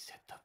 set the